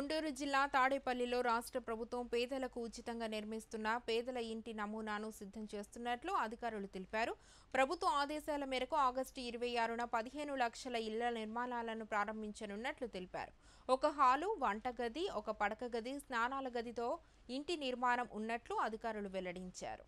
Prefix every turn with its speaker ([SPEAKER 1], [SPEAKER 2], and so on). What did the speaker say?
[SPEAKER 1] గుంటూరు జిల్లా తాడేపల్లిలో రాష్ట్ర ప్రభుత్వం పేదలకు ఉచితంగా నిర్మిస్తున్న పేదల ఇంటి నమూనాను సిద్ధం చేస్తున్నట్లు అధికారులు తెలిపారు. ప్రభుత్వ ఆదేశాల మేరకు ఆగస్టు ఇరవై ఆరున పదిహేను లక్షల ఇళ్ళ నిర్మాణాలను ప్రారంభించనున్నట్లు తెలిపారు. ఒక హాలు వంటగది ఒక పడక గది స్నానాల గదితో ఇంటి నిర్మాణం ఉన్నట్లు అధికారులు వెల్లడించారు.